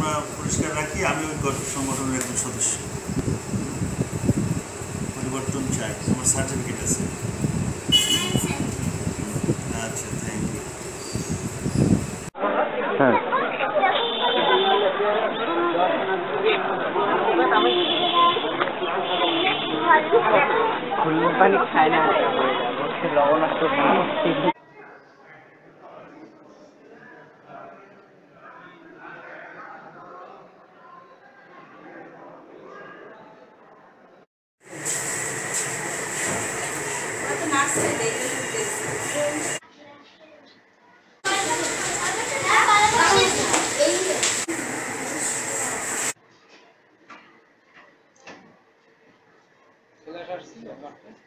আমরা পরিষ্কার রাখি আমি ওই গঠন সংগঠনের একজন সদস্য। পরিবর্তন চাই আমার সার্টিফিকেট আছে। আচ্ছা থ্যাংক ইউ হ্যাঁ। পানি খায় না। লবণাক্ত Arkadaşlar siz de baktınız.